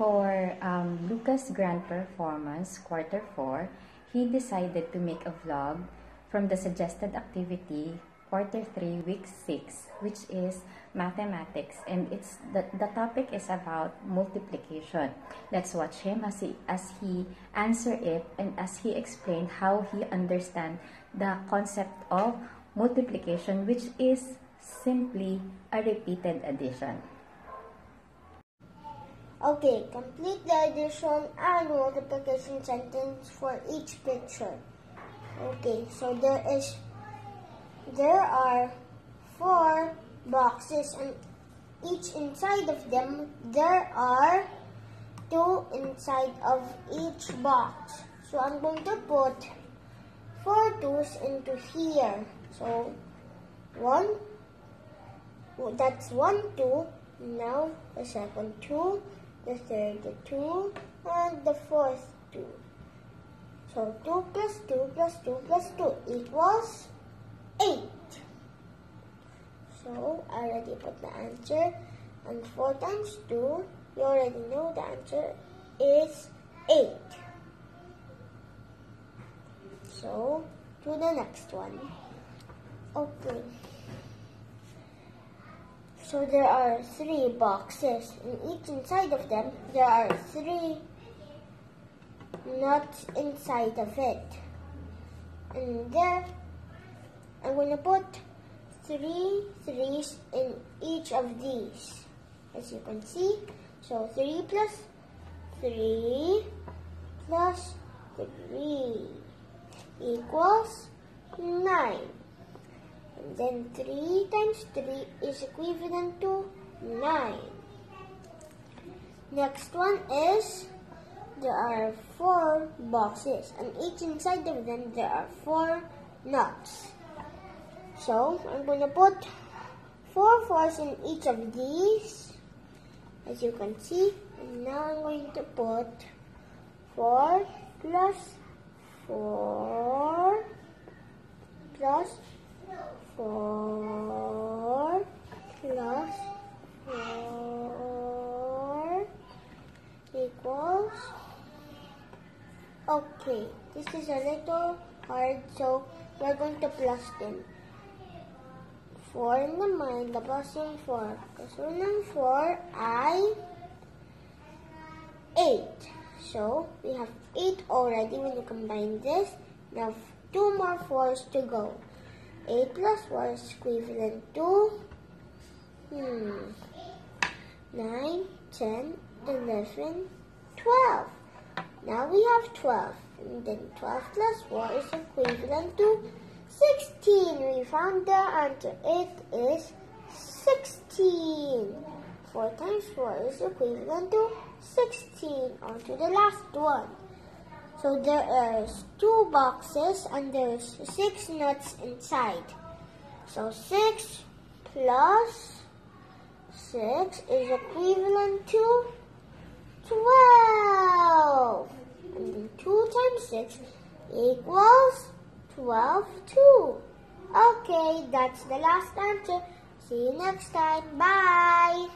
for um, Lucas' grand performance, quarter 4, he decided to make a vlog from the suggested activity, quarter 3, week 6, which is mathematics. And it's the, the topic is about multiplication. Let's watch him as he, as he answer it and as he explained how he understand the concept of multiplication, which is simply a repeated addition. Okay, complete the addition and multiplication sentence for each picture. Okay, so there is there are four boxes and each inside of them there are two inside of each box. So I'm going to put four twos into here. So one that's one two. Now the second two the third 2, and the fourth 2. So 2 plus 2 plus 2 plus 2 equals 8. So I already put the answer. And 4 times 2, you already know the answer is 8. So, to the next one. Okay. So there are three boxes and each inside of them there are three nuts inside of it. And there I'm going to put three threes in each of these. As you can see, so 3 plus 3 plus 3 equals 9. Then 3 times 3 is equivalent to 9. Next one is there are 4 boxes and each inside of them there are 4 nuts. So I'm going to put 4 fours in each of these as you can see. And now I'm going to put 4 plus 4 plus 4 plus 4 equals okay this is a little hard so we're going to plus them. 4 in naman labas yung 4 kaso ng 4 ay 8 so we have 8 already when you combine this. Now two more 4s to go 8 plus 4 is equivalent to hmm, 9, 10, 11, 12. Now we have 12. And then 12 plus 4 is equivalent to 16. We found the answer. It is 16. 4 times 4 is equivalent to 16. On to the last one. So there are two boxes and there's six nuts inside. So 6 plus 6 is equivalent to 12. And then 2 times 6 equals 12 too. Okay, that's the last answer. See you next time. Bye.